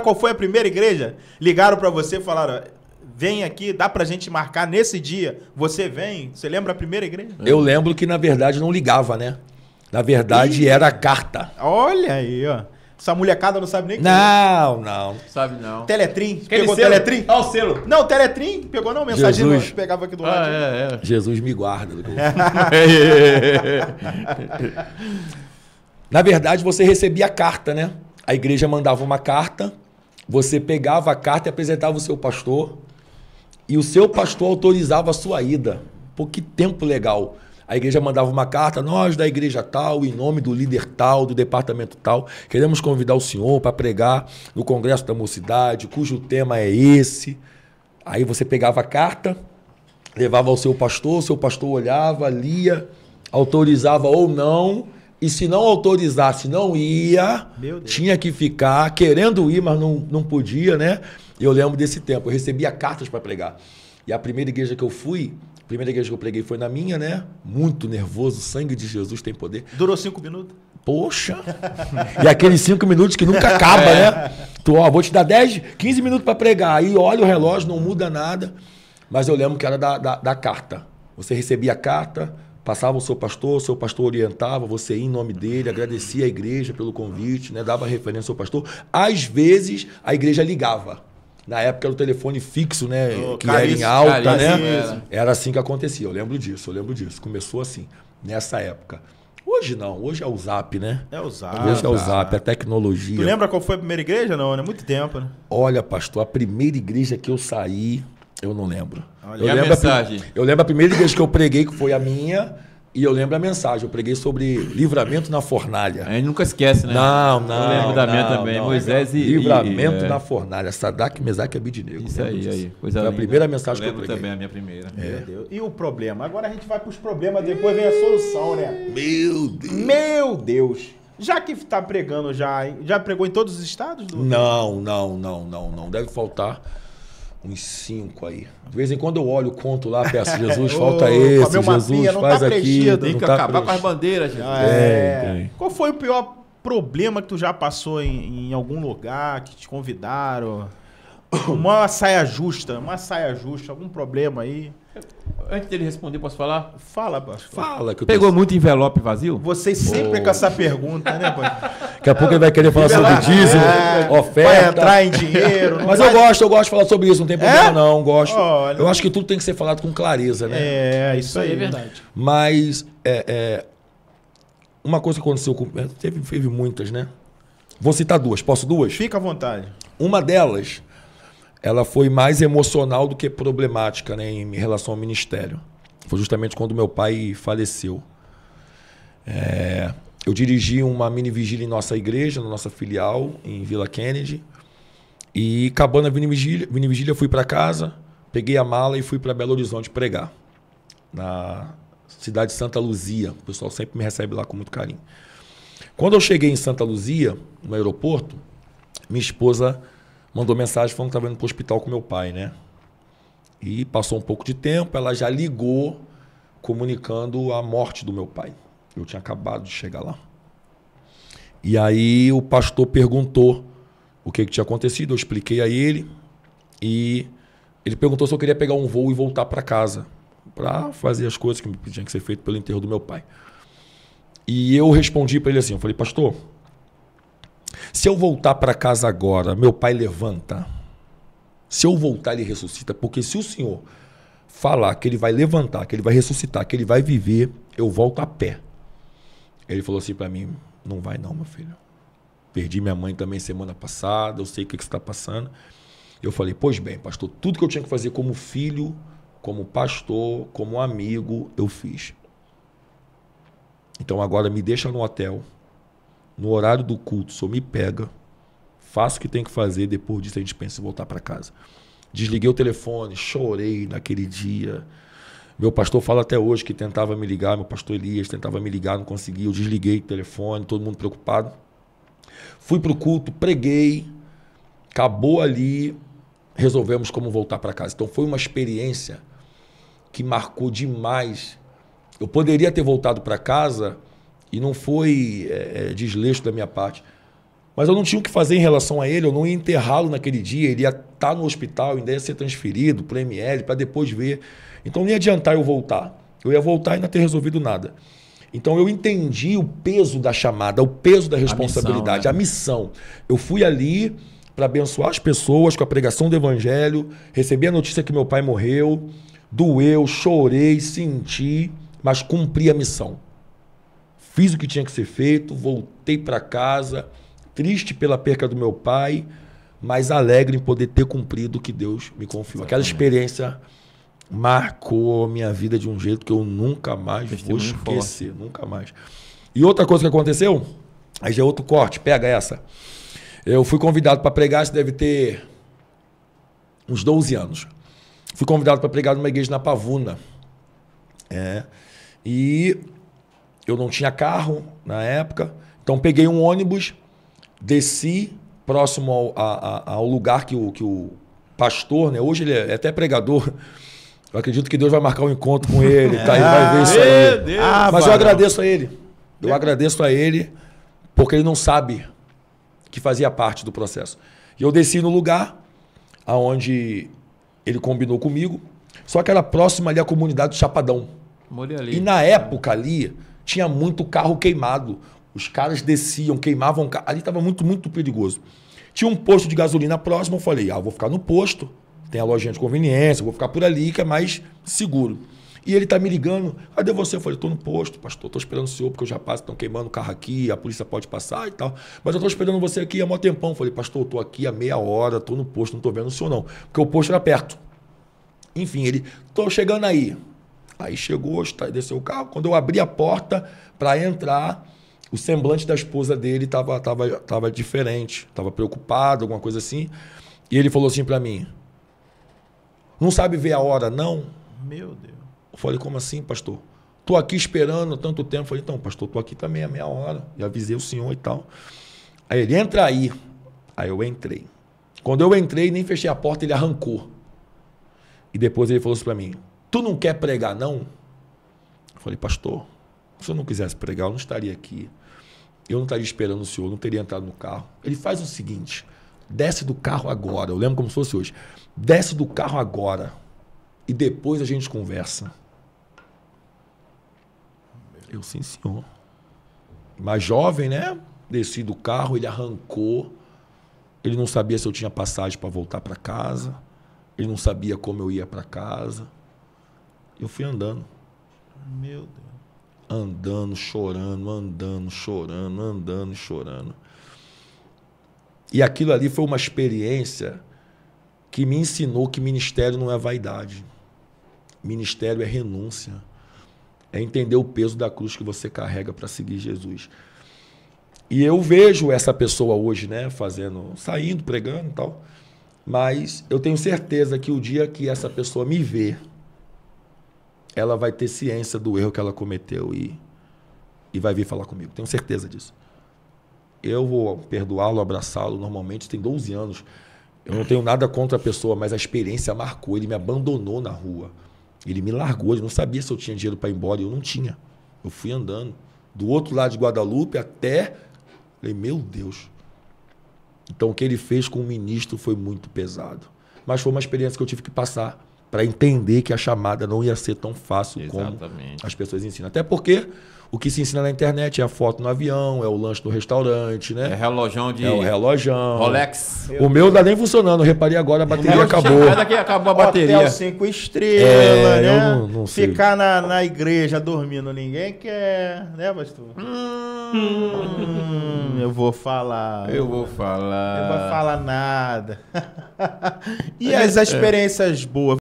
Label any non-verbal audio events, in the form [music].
qual foi a primeira igreja? Ligaram pra você e falaram: vem aqui, dá pra gente marcar nesse dia. Você vem. Você lembra a primeira igreja? Eu lembro que, na verdade, não ligava, né? Na verdade, Ih. era carta. Olha aí, ó. Essa molecada não sabe nem que Não, não. Sabe não. Teletrim. Aquele pegou selo? Teletrim? Olha o selo. Não, Teletrim. Pegou não, mensagem Jesus. não. Pegava aqui do Ah, lado. é, é. Jesus me guarda. [laughs] Na verdade, você recebia a carta, né? A igreja mandava uma carta, você pegava a carta e apresentava o seu pastor, e o seu pastor autorizava a sua ida. Pô, que tempo legal. A igreja mandava uma carta, nós da igreja tal, em nome do líder tal, do departamento tal, queremos convidar o senhor para pregar no Congresso da Mocidade, cujo tema é esse. Aí você pegava a carta, levava ao seu pastor, o seu pastor olhava, lia, autorizava ou não, e se não autorizasse, não ia, tinha que ficar querendo ir, mas não, não podia, né? Eu lembro desse tempo, eu recebia cartas para pregar. E a primeira igreja que eu fui, a primeira igreja que eu preguei foi na minha, né? Muito nervoso, o sangue de Jesus tem poder. Durou cinco minutos. Poxa! E aqueles cinco minutos que nunca acaba, né? Tu, ó, vou te dar 10, 15 minutos para pregar. Aí olha o relógio, não muda nada. Mas eu lembro que era da, da, da carta. Você recebia a carta, passava o seu pastor, o seu pastor orientava, você ia em nome dele, agradecia a igreja pelo convite, né? dava referência ao pastor. Às vezes, a igreja ligava. Na época era o telefone fixo, né? Oh, que era em alta, caríssimo, né? era. Assim que acontecia. Eu lembro disso, eu lembro disso. Começou assim, nessa época. Hoje não, hoje é o zap, né? É o Zap. Hoje é o zap, a tecnologia. Tu lembra qual foi a primeira igreja? Não, né? Muito tempo, né? Olha, pastor, a primeira igreja que eu saí, eu não lembro. Olha. eu E a lembro mensagem? pri- eu lembro a primeira igreja que eu preguei, que foi a minha, e eu lembro a mensagem. Eu preguei sobre livramento na fornalha. A gente nunca esquece, né? Não, não. Eu lembro da minha não, também. não. Moisés e. Livramento e, é. na fornalha. Sadak, Mesaque e Abidinego. Isso Lembro aí, disso. aí. Coisa Foi a linda. primeira mensagem eu que eu lembro preguei. também a minha primeira. Meu Deus. E o problema? Agora a gente vai pros problemas, depois vem a solução, né? Meu Deus. Meu Deus. Já que tá pregando já, hein? já pregou em todos os estados? Do... Não, não, não, não, não. Deve faltar uns cinco aí. De vez em quando eu olho, conto lá, peço, [laughs] Jesus, falta esse, Jesus, mapinha, não faz tá aqui. preenchido. Tem não que tá acabar com as preenchido. bandeiras, gente. Ah, é. Tem. Qual foi o pior problema que tu já passou em, em algum lugar, que te convidaram? [coughs] Uma saia justa, uma saia justa, algum problema aí? Antes dele responder, posso falar? Fala, pastor. Fala que eu Pegou tô... muito envelope vazio? Vocês sempre com essa pergunta, né, pastor? [laughs] Daqui a pouco ele vai querer falar sobre dízimo, É, Vai oferta. entrar em dinheiro. Mas vai- eu gosto, eu gosto de falar sobre isso, não tem problema É? não, gosto. Olha. Eu acho que tudo tem que ser falado com clareza, né? É, isso Isso aí. aí é verdade. Mas é, é, uma coisa que aconteceu com. é, Teve, teve muitas, né? Vou citar duas. Posso duas? Fica à vontade. Uma delas, ela foi mais emocional do que problemática, né, em relação ao ministério. Foi justamente quando meu pai faleceu. É, eu dirigi uma mini vigília em nossa igreja, na nossa filial, em Vila Kennedy. E acabando a mini vigília, mini vigília fui para casa, peguei a mala e fui para Belo Horizonte pregar. Na cidade de Santa Luzia. O pessoal sempre me recebe lá com muito carinho. Quando eu cheguei em Santa Luzia, no aeroporto, minha esposa mandou mensagem falando que estava indo para o hospital com meu pai, né? E passou um pouco de tempo, ela já ligou comunicando a morte do meu pai. Eu tinha acabado de chegar lá. E aí o pastor perguntou o que, que tinha acontecido, eu expliquei a ele e ele perguntou se eu queria pegar um voo e voltar para casa para fazer as coisas que tinham que ser feitas pelo enterro do meu pai. E eu respondi para ele assim, eu falei, pastor, se eu voltar para casa agora, meu pai levanta. Se eu voltar, ele ressuscita. Porque se o senhor falar que ele vai levantar, que ele vai ressuscitar, que ele vai viver, eu volto a pé. Ele falou assim para mim: não vai não, meu filho. Perdi minha mãe também semana passada, eu sei o que, que está passando. Eu falei: pois bem, pastor, tudo que eu tinha que fazer como filho, como pastor, como amigo, eu fiz. Então agora me deixa no hotel, no horário do culto, só me pega, faço o que tem que fazer, depois disso a gente pensa em voltar para casa. Desliguei o telefone, chorei naquele dia. Meu pastor fala até hoje que tentava me ligar, meu pastor Elias tentava me ligar, não conseguia. Eu desliguei o telefone, todo mundo preocupado. Fui para o culto, preguei, acabou ali, resolvemos como voltar para casa. Então foi uma experiência que marcou demais. Eu poderia ter voltado para casa e não foi é, desleixo da minha parte. Mas eu não tinha o que fazer em relação a ele, eu não ia enterrá-lo naquele dia, ele ia estar no hospital, ainda ia ser transferido para ML, para depois ver. Então não ia adiantar eu voltar. Eu ia voltar e não ter resolvido nada. Então eu entendi o peso da chamada, o peso da responsabilidade, né? a missão. Eu fui ali para abençoar as pessoas com a pregação do evangelho, recebi a notícia que meu pai morreu, doeu, chorei, senti, mas cumpri a missão. Fiz o que tinha que ser feito, voltei para casa, triste pela perca do meu pai, mas alegre em poder ter cumprido o que Deus me confiou. Aquela experiência marcou a minha vida de um jeito que eu nunca mais vou esquecer, nunca mais. E outra coisa que aconteceu, aí já é outro corte, pega essa. Eu fui convidado para pregar, isso deve ter uns 12 anos. Fui convidado para pregar numa igreja na Pavuna. É. E eu não tinha carro na época, então peguei um ônibus, desci próximo ao, a- a- ao lugar que o, que o pastor, né? Hoje ele é até pregador. Eu acredito que Deus vai marcar um encontro com ele, tá? Ele vai ver isso aí. Meu Deus. Ah, Mas eu agradeço a ele. Eu agradeço a ele porque ele não sabe que fazia parte do processo. E eu desci no lugar aonde ele combinou comigo, só que era próximo ali à comunidade do Chapadão. Ali. E na época ali tinha muito carro queimado. Os caras desciam, queimavam. Ali estava muito, muito perigoso. Tinha um posto de gasolina próximo. Eu falei, ah, vou ficar no posto. Tem a lojinha de conveniência, vou ficar por ali, que é mais seguro. E ele tá me ligando. Cadê você? Eu falei, tô no posto, pastor, tô esperando o senhor, porque eu já passo, estão queimando o carro aqui, a polícia pode passar e tal. Mas eu tô esperando você aqui há mó tempão. Eu falei, pastor, eu tô aqui há meia hora, tô no posto, não tô vendo o senhor não. Porque o posto era perto. Enfim, ele, tô chegando aí. Aí chegou, desceu o carro. Quando eu abri a porta para entrar, o semblante da esposa dele estava tava, tava diferente, estava preocupado, alguma coisa assim. E ele falou assim para mim: Não sabe ver a hora, não? Meu Deus. Eu falei: Como assim, pastor? Tô aqui esperando tanto tempo. Eu falei: Então, pastor, tô aqui também há meia hora. E avisei o senhor e tal. Aí ele: Entra aí. Aí eu entrei. Quando eu entrei, nem fechei a porta, ele arrancou. E depois ele falou assim para mim: Tu não quer pregar, não? Eu falei, pastor, se eu não quisesse pregar, eu não estaria aqui. Eu não estaria esperando o senhor, não teria entrado no carro. Ele faz o seguinte: desce do carro agora. Eu lembro como se fosse hoje. Desce do carro agora. E depois a gente conversa. Eu, sim, senhor. Mais jovem, né? Desci do carro, ele arrancou. Ele não sabia se eu tinha passagem para voltar para casa. Ele não sabia como eu ia para casa. Eu fui andando, Meu Deus. Andando, chorando, andando, chorando, andando, chorando. E aquilo ali foi uma experiência que me ensinou que ministério não é vaidade. Ministério é renúncia. É entender o peso da cruz que você carrega para seguir Jesus. E eu vejo essa pessoa hoje, né, fazendo, saindo, pregando e tal. Mas eu tenho certeza que o dia que essa pessoa me ver, ela vai ter ciência do erro que ela cometeu e, e vai vir falar comigo. Tenho certeza disso. Eu vou perdoá-lo, abraçá-lo. Normalmente tem 12 anos. Eu não tenho nada contra a pessoa, mas a experiência marcou. Ele me abandonou na rua. Ele me largou. Ele não sabia se eu tinha dinheiro para ir embora. e Eu não tinha. Eu fui andando. Do outro lado de Guadalupe até. Falei, meu Deus. Então o que ele fez com o ministro foi muito pesado. Mas foi uma experiência que eu tive que passar para entender que a chamada não ia ser tão fácil como Exatamente. as pessoas ensinam. Até porque o que se ensina na internet é a foto no avião, é o lanche no restaurante, É né? relojão de É, o relojão. Rolex. O meu não tá nem funcionando. Eu reparei agora, a bateria acabou. chega daqui, acabou a bateria. Hotel cinco estrelas, É, né? eu não- não sei. Ficar na, na igreja dormindo, ninguém quer, né, pastor? Hum, eu vou falar. Eu vou falar. Eu vou falar nada. [laughs] e as experiências boas?